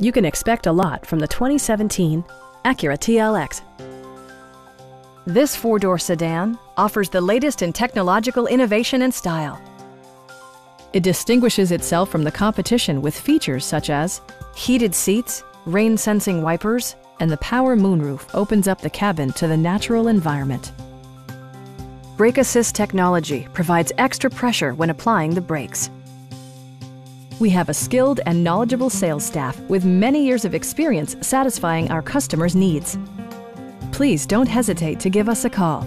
You can expect a lot from the 2017 Acura TLX. This four-door sedan offers the latest in technological innovation and style. It distinguishes itself from the competition with features such as heated seats, rain-sensing wipers, and the power moonroof opens up the cabin to the natural environment. Brake Assist technology provides extra pressure when applying the brakes. We have a skilled and knowledgeable sales staff with many years of experience satisfying our customers' needs. Please don't hesitate to give us a call.